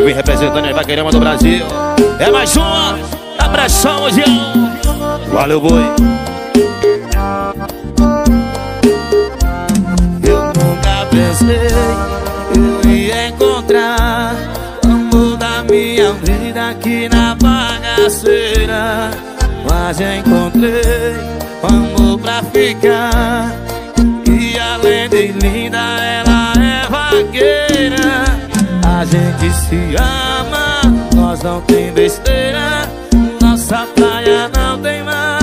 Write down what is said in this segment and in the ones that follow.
que vem representando a Vaqueirama do Brasil. É mais uma, a pressão hoje. Valeu, boi. Eu nunca pensei eu ia encontrar o amor da minha vida aqui na bagaceira. Mas encontrei o amor pra ficar. E além de linda, ela. A gente se ama, nós não tem besteira. Nossa praia não tem mar,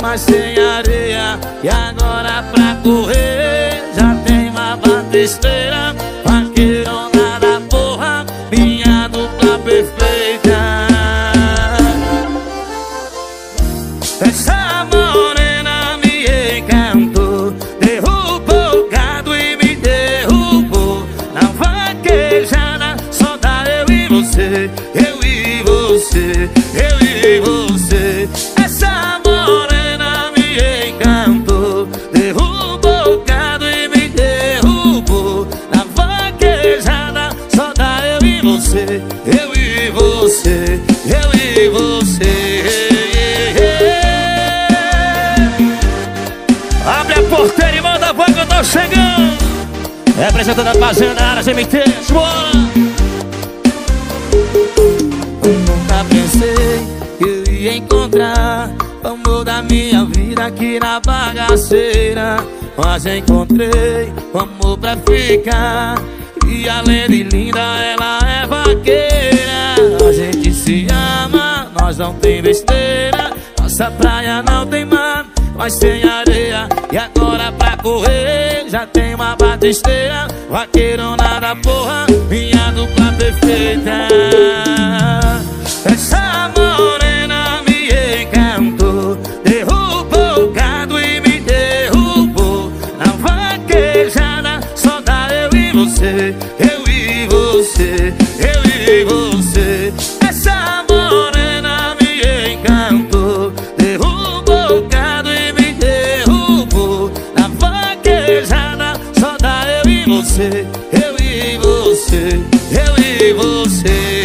mas sem areia. E agora pra correr já tem uma batisteira. Vaqueirona Eu e você, eu e você Essa morena me encantou Derrubou o gado e me derrubou Na vaquejada só dá eu e você Eu e você, eu e você Abre a porteira e manda a voz eu tô chegando. Representando a fazenda, área cemiteiros, bora. Encontrar amor da minha vida aqui na bagaceira. Mas encontrei o amor pra ficar. E além de linda, ela é vaqueira. A gente se ama, nós não tem besteira. Nossa praia não tem mar, mas tem areia. E agora pra correr já tem uma batisteira. Vaqueirona da porra, minha dupla perfeita. e você, eu e você.